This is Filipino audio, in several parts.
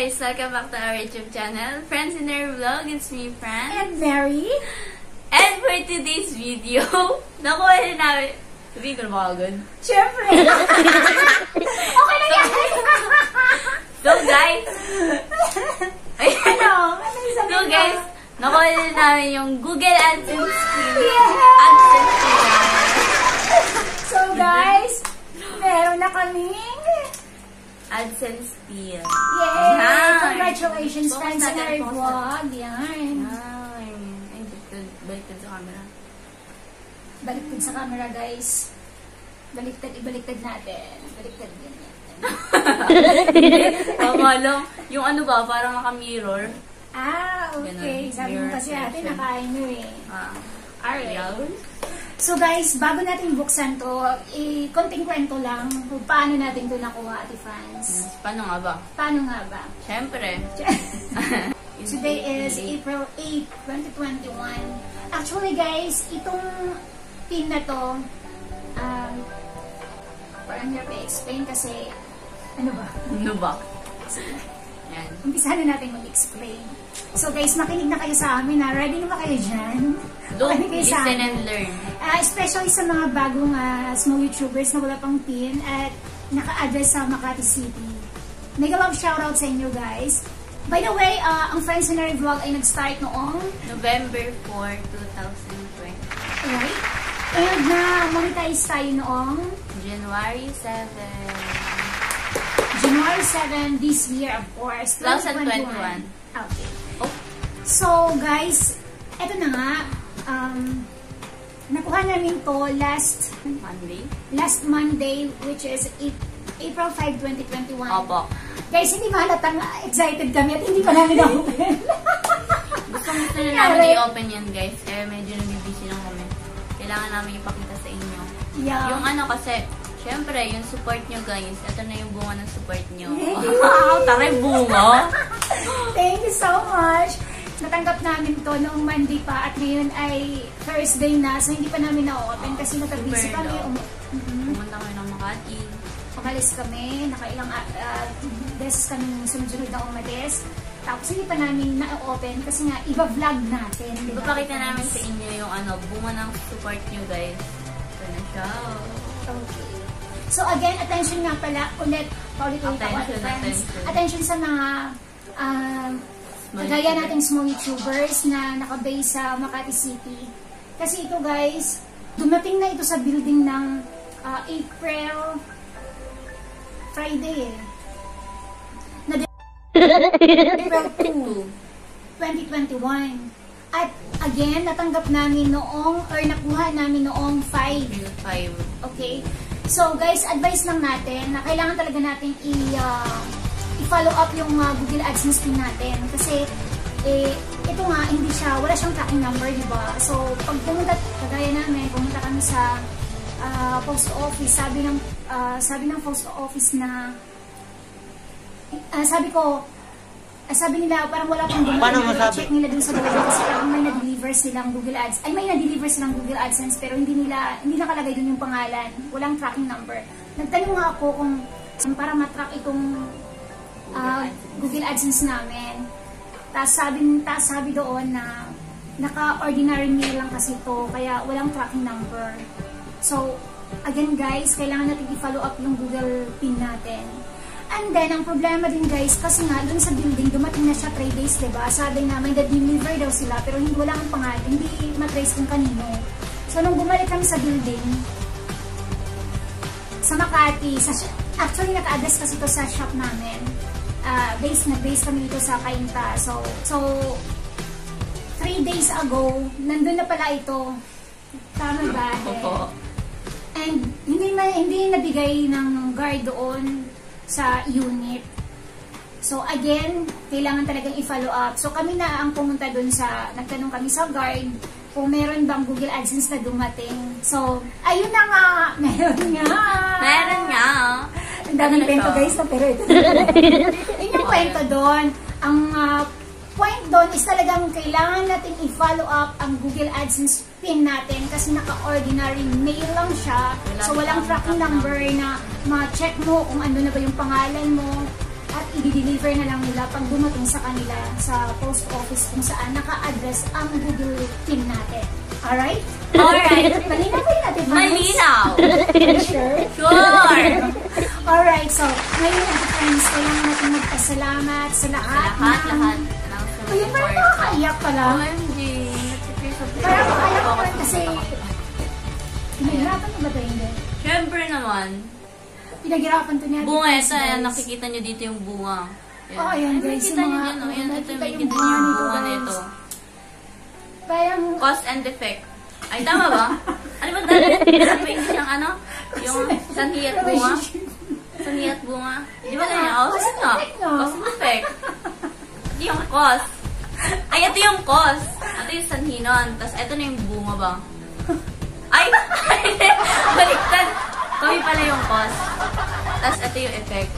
guys! Welcome back to our YouTube channel, Friends in Our Vlog. It's me, Fran. And Mary. And for today's video, nakuha na namin... Sabihin ko na ba agad? Siyempre. okay na yan. So guys, ano? Ano so guys, nakuha na namin yung Google AdSense screen. Yeah! AdSense screen. So guys, meron na kaming AdSense screen. Yay! Yan. Congratulations, Focus friends, on natin, our focus vlog. Yan. Ay, ay, baliktad, baliktad sa camera. Baliktad sa camera, guys. Baliktad, ibaliktad natin. Baliktad din natin. Akala, yung ano ba, parang naka-mirror. Ah, okay. Ganun. Sabi mo Mirror kasi ate, session. nakain mo eh. Ah, Alright. yun. So guys, bago natin buksan to, eh, konting kwento lang kung paano natin to nakuha, ate fans. Paano nga ba? Paano nga ba? Siyempre. Today is April 8, 2021. Actually guys, itong pin na to, um, parang hirap i-explain kasi, ano ba? Ano ba? Yan. Umpisa na natin mag-explain. So guys, makinig na kayo sa amin ha. Ready na ba kayo dyan? Don't Makinig kayo listen amin. and learn. Ah, especially sa mga bagong ah, small YouTubers na wala pang pin at naka-address sa Makati City. Mega love shoutout sa inyo guys. By the way, ah, ang Friends in Our Vlog ay nag-start noong, November 4, 2020. right? And na-monetize tayo noong January 7, January 7 this year, of course. 2021. Okay. Oh, So, guys, eto na nga. Um, nakuha namin to last Monday. last Monday, which is Ap- April 5, 2021. Opo. Guys, hindi mahalatang excited kami at hindi pa namin na-open. Gusto gusto na namin i-open yan guys. Kaya medyo nabibisi lang kami. Kailangan namin ipakita sa inyo. yeah. Yung ano kasi, syempre, yung support nyo guys. Ito na yung bunga ng support nyo. Wow, taray bunga. Thank you so much. Natanggap namin to noong Monday pa at ngayon ay Thursday na so hindi pa namin na-open kasi Super kami. Um, Mhm. Pumunta kami ng Makati. Umalis kami, nakailang uh, beses kami sunod-sunod na umalis. Tapos hindi pa namin na-open kasi nga iba-vlog natin. Ipapakita namin sa inyo yung ano, bunga ng support nyo guys. Ito na siya. Okay. So again, attention nga pala ulit, paulit-ulit ako Attention, attention. Attention sa mga um, kagaya nating small YouTubers na nakabase sa Makati City. Kasi ito guys, dumating na ito sa building ng ah, April Friday eh. Na April 2. 2021. At again, natanggap namin noong, or nakuha namin noong 5. Yung 5. Okay? So, guys, advice lang natin na kailangan talaga natin i- uh, i-follow up yung uh, Google AdSense pin natin. Kasi, eh, ito nga, hindi siya, wala siyang tracking number, di ba? So, pag pumunta, kagaya namin, pumunta kami sa uh, post office, sabi ng, uh, sabi ng post office na, uh, sabi ko, ah, sabi nila, parang wala pang dumating. Paano masabi? check nila dun sa loob kasi parang may na-deliver silang Google Ads. Ay, may na-deliver silang Google AdSense pero hindi nila, hindi nakalagay dun yung pangalan. Walang tracking number. Nagtanong nga ako kung para matrack itong ah, Google AdSense namin. Tapos sabi, tas sabi doon na naka-ordinary mail lang kasi to kaya walang tracking number. So, again guys, kailangan natin i-follow up yung Google PIN natin. And then, ang problema din guys, kasi nga, dun sa building, dumating na siya 3 days, diba? Sabi na may deliver daw sila, pero hindi wala ang pangalan, hindi matrace kung kanino. So, nung bumalik kami sa building, sa Makati, sa, actually, naka-address kasi ito sa shop namin. Uh, base, nag-base kami dito sa Kainta. So, so, 3 days ago, nandun na pala ito. Tama ba? Opo. And hindi na hindi nabigay ng guard doon sa unit. So again, kailangan talagang i-follow up. So kami na ang pumunta doon sa nagtanong kami sa guard kung meron bang Google AdSense na dumating. So, ayun na nga, meron nga. Meron nga. Ang daming Ano kwento guys, no? pero ito. Yun yung kwento doon. Ang ah, point doon is talagang kailangan natin i-follow up ang Google AdSense pin natin kasi naka-ordinary mail lang siya. So, walang tracking track number na ma-check mo kung ano na ba yung pangalan mo. at i-deliver na lang nila pag dumating sa kanila sa post office kung saan naka-address ang Google team natin. Alright? Alright. Malinaw ba yun natin? Malinaw. Sure? Sure. Alright, so, ngayon ang friends, kailangan natin magpasalamat sa lahat. Lahat, ng- lahat. O yun, parang nakakaiyak pala. OMG. Parang nakakaiyak pa rin kasi pinaghirapan mo ba ito hindi? Siyempre naman. Pinaghirapan to niya. Bunga ito, ayan, nakikita nyo dito yung bunga. Oh, ayan, guys, Nakikita dyan, oh. Ayan, ito, nakikita yung kita bunga nyo yung nito, bunga nito. Parang, Cause and effect. Ay, tama ba? Ano ba dati? Ano ba English ang ano? Yung sanhi at bunga? Sanhi at bunga? Di ba ganyan? Oh, Cause and effect? Cause and effect. Ito yung cause. Ay, ito yung cause. Ito yung sanhi nun. Tapos ito na yung bunga ba? Ay! Baliktad. Kami pala yung cause. Tapos ito yung effect.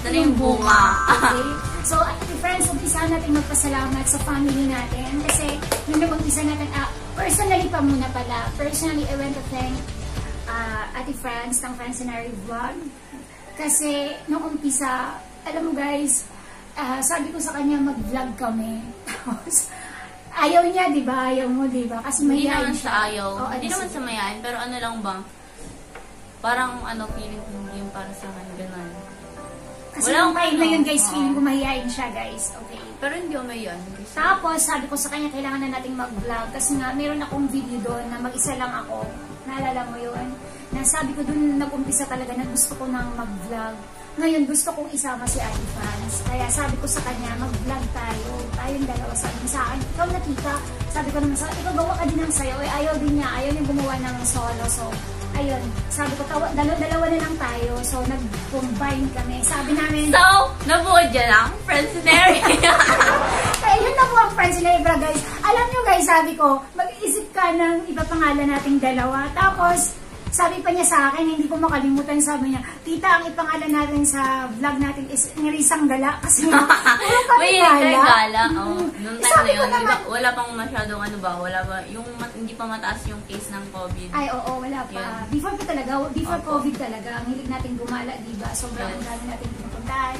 Ito na yung bunga. okay? So, friends, umpisa natin magpasalamat sa family natin kasi nung nag-umpisa natin, ah, personally pa muna pala, personally I want to thank ah, ate friends ng Francenary Vlog kasi nung umpisa, alam mo guys, ah, sabi ko sa kanya mag-vlog kami. Tapos, ayaw niya, di ba? Ayaw mo, di ba? Kasi Hindi naman siya. sa ayaw. Oo, Hindi ano naman sa- mayain. Pero ano lang ba? Parang ano, feeling ko hindi yung para sa akin. Ganun. Kasi Wala nung akong time na yun ano, guys, oo. feeling ko mahihayin siya guys. Okay. Pero hindi ako mayain. Tapos, sabi ko sa kanya, kailangan na nating mag-vlog. Kasi nga, meron akong video doon na mag-isa lang ako. Naalala mo yun? Na sabi ko doon, nag-umpisa talaga na gusto ko nang mag-vlog. Ngayon, gusto kong isama si Ate Franz. Kaya sabi ko sa kanya, mag-vlog tayo. Tayong dalawa. Sabi sa akin, ikaw na tita. Sabi ko naman sa ikaw gawa ka din ng sayo. Eh, ayaw din niya. Ayaw niya gumawa ng solo. So, ayun. Sabi ko, dalawa, dalawa na lang tayo. So, nag-combine kami. Sabi namin, So, nabuo dyan ang Friends Mary. Kaya yun na po ang friends Lebra, guys. Alam nyo, guys, sabi ko, mag-iisip ka ng iba pangalan nating dalawa. Tapos, sabi pa niya sa akin, hindi ko makalimutan, sabi niya, Tita, ang ipangalan natin sa vlog natin is Nirisang Gala. Kasi puro kami May gala. gala. Oh, nung time sabi na yun, wala pang masyadong ano ba, wala ba, yung hindi pa mataas yung case ng COVID. Ay, oo, wala pa. Before pa talaga, before Opo. COVID talaga, ang hilig natin gumala, di ba? Sobrang Yes. dami natin pinupuntahan.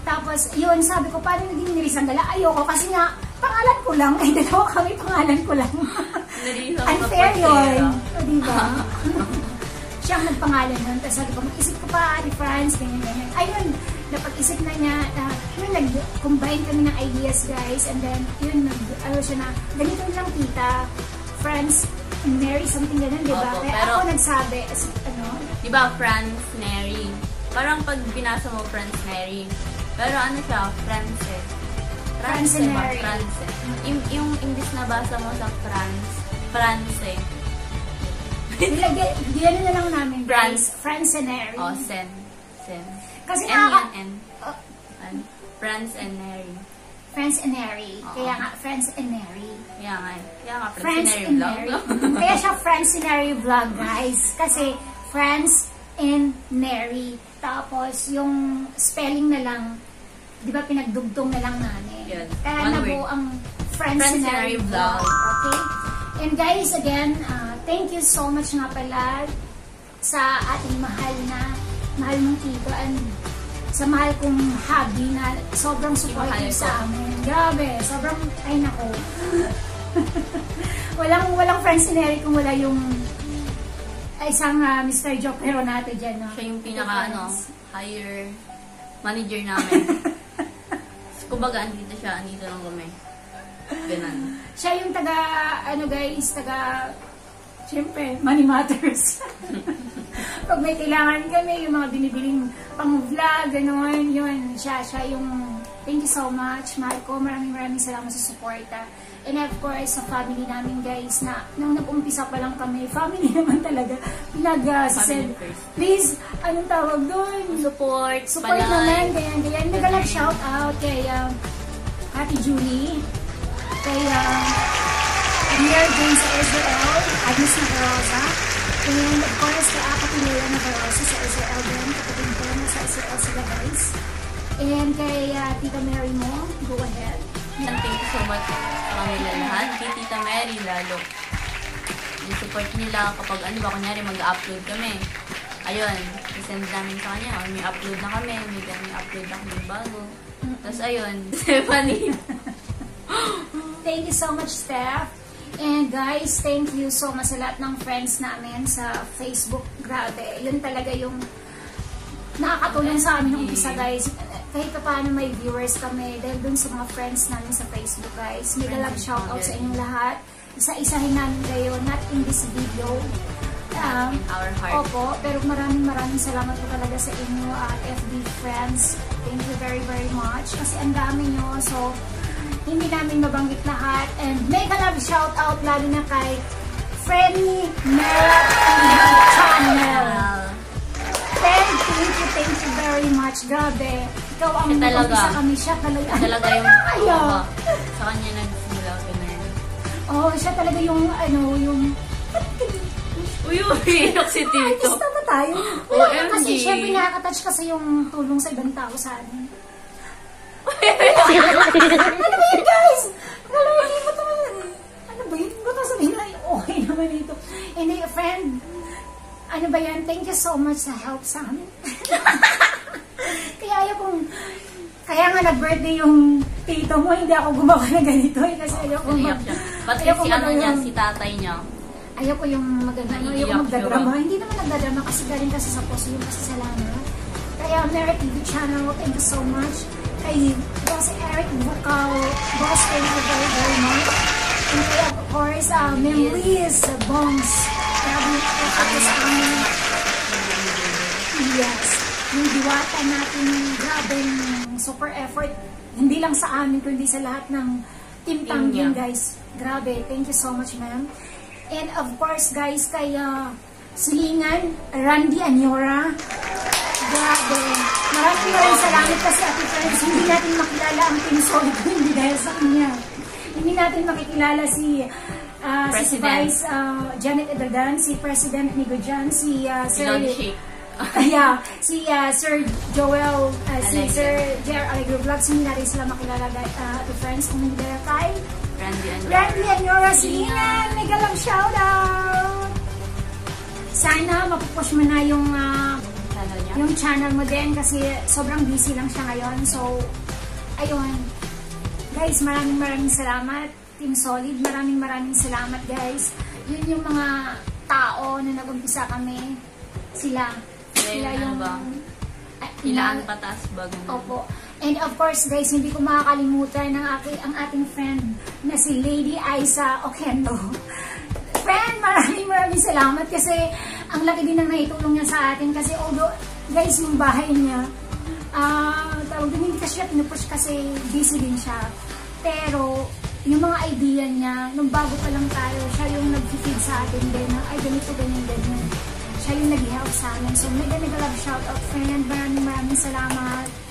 Tapos, yun, sabi ko, paano naging nirisang gala? Ayoko kasi nga, pangalan ko lang. Ay, dalawa kami, pangalan ko lang. Unfair yun. O, di ba? Siya ang nagpangalan nun. Tapos sabi ko, mag-isip ko pa, Ate Franz, ganyan, ganyan. Ayun, napag-isip na niya, uh, yun, nag-combine kami ng ideas, guys. And then, yun, nag, ano siya na, ganito lang, tita, Franz, Mary, something ganun, di ba? Opo, Kaya pero- ako nagsabi, as, ano, Di ba, Franz Mary? Parang pag binasa mo Franz Mary. Pero ano siya, France eh. France eh ba? Mary. France eh. Yung, yung English na basa mo sa France, France eh. Nilagay, diyan na lang namin, Franz. guys. Franz and Mary. Oh, Sen. Sen. Kasi N yan, N. Oh, An. France and Mary. Friends and Mary. Oo. Kaya nga, Friends and Mary. Kaya nga, kaya nga, France, Friends and Mary. vlog. Kaya siya Friends and Mary vlog, guys. Kasi Friends and Mary. Tapos, yung spelling na lang, di ba pinagdugtong na lang namin. Yes. Kaya One nabuo ang Friends, Friends and vlog. vlog. Okay? And guys, again, uh, thank you so much nga pala sa ating mahal na, mahal mong tito and sa mahal kong hubby na sobrang supportive sa amin. Grabe, sobrang, ay nako. walang walang friends ni Eric kung wala yung isang ah, Mr. Joe Peronato dyan. No? Siya yung pinaka, ano, higher manager namin. Kumbaga, andito siya, andito lang kami. Ganun. Siya yung taga, ano guys, taga, syempre, money matters. Pag may kailangan kami, yung mga binibiling pang-vlog, gano'n, yun, siya, siya yung, thank you so much, mahal ko, maraming maraming salamat sa suporta. And of course, sa family namin guys, na nung nag-umpisa pa lang kami, family naman talaga, pinag, uh, said, please, anong tawag doon? Support, Support palay. naman, ganyan, ganyan. Nagalag shout out kay um, Ate Julie, kay um, Jane sa Israel, Agnes Nagarosa, and of course kay Ate Lula Nagarosa sa Israel din, kapatid ko na sa Israel sila guys. And kay uh, Tita Mary mo, go ahead. And thank you so much sa kanila lahat. Kay Tita Mary lalo. Yung support nila kapag ano ba, kunyari mag-upload kami. ayun, send namin sa kanya, may upload na kami, may, may upload na kami bago. Tapos ayun, Stephanie. Thank you so much, Steph. And guys, thank you so much sa lahat ng friends namin sa Facebook. Grabe, yun talaga yung nakakatulong sa amin ng umpisa, guys. Kahit pa paano may viewers kami dahil dun sa mga friends namin sa Facebook, guys. Mega love shoutout sa inyong lahat. Isa-isahin namin kayo, not in this video. Um, our heart. Opo, pero maraming maraming salamat po talaga sa inyo at FB friends. Thank you very very much kasi ang dami nyo. So, hindi namin mabanggit lahat. And mega love shout out lalo na kay Frenny Merat TV Channel. Well, Friend, thank you, thank you very much. Grabe. Ikaw ang Siya talaga. isa kami. Siya talaga. talaga yung oo, sa kanya nagsimula ko na. Oh, siya talaga yung, ano, yung... Uy, umiiyak si Ay, Tito. gusto ba tayo? OMG. kasi syempre nakaka-touch kasi yung tulong sa ibang tao sa amin. ano ba yun, guys? Mo to. Ano ba yun? Ba't sabihin na, okay naman ito. And a friend, ano ba yan? Thank you so much sa help sa amin. kaya ayaw kong, kaya nga nag-birthday yung tito mo, hindi ako gumawa ng ganito eh, kasi ayaw kong mag, ano niya, si tatay niya. Ayaw ko yung maganda. Ayaw ko magdadrama. Hindi naman nagdadrama kasi galing kasi sa puso yung pasasalamat. Kaya Merit TV channel, thank you so much. Kay Boss Eric Bukaw, Boss, you very, very much. And kay, of course, uh, Ma'am Liz Bongs. Grabe yung effort ko sa amin. Yes. Yung diwata natin, grabe yung super effort. Hindi lang sa amin, kundi sa lahat ng Team Tangyong, guys. Grabe. Thank you so much, ma'am. And of course, guys, kay uh, Silingan, Randy Anyora. Grabe. Maraming maraming salamat kasi, Ate Friends, hindi natin makilala ang Solid kung hindi dahil sa kanya. Hindi natin makikilala si uh, si President. Vice uh, Janet Edadan, si President Nigo Jan, si uh, Si Sir... Yeah, si uh, Sir Joel, uh, si Allegro. Sir Jer Allegro Vlogs, hindi natin sila makilala, uh, Ate Friends, kung hindi dahil kay Randy and Randy and Nora Silingan, mega lang shoutout! Sana mapupush mo na yung ah, channel niya. yung channel mo din kasi sobrang busy lang siya ngayon. So, ayun. Guys, maraming maraming salamat. Team Solid, maraming maraming salamat guys. Yun yung mga tao na nag-umpisa kami. Sila. Sila yung ano ba? Ah, Ilaan patas bago. Opo. And of course, guys, hindi ko makakalimutan ang, aking, ang ating friend na si Lady Aiza Okendo. Friend, maraming maraming salamat kasi ang laki din ng naitulong niya sa atin kasi although, guys, yung bahay niya, ah, tawag din, hindi kasi siya pinupush kasi busy din siya. Pero, yung mga idea niya, nung bago pa lang tayo, siya yung nag-feed sa atin din na, ay, ganito, ganyan, ganyan. Siya yung nag-help sa amin. So, mega mega love shoutout, friend. Maraming maraming salamat.